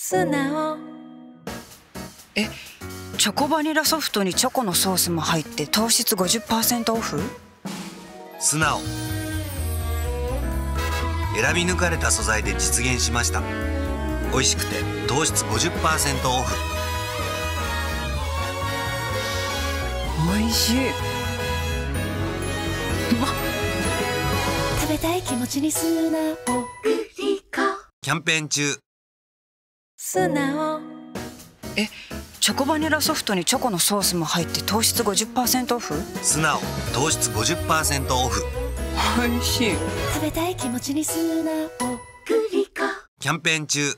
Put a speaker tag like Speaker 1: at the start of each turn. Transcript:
Speaker 1: 素直。
Speaker 2: えチョコバニラソフトにチョコのソースも入って糖質50%オフ？
Speaker 3: 素直。選び抜かれた素材で実現しました。美味しくて糖質50%オフ。
Speaker 2: 美味しい。
Speaker 1: 食べたい気持ちに素直。
Speaker 3: キャンペーン中
Speaker 1: 素直。
Speaker 2: えチョコバニラソフトにチョコのソースも入って糖質50%オフ？
Speaker 3: 素直。糖質50%オフ。
Speaker 2: 美味しい。
Speaker 1: 食べたい気持ちに素直。
Speaker 3: キャンペーン中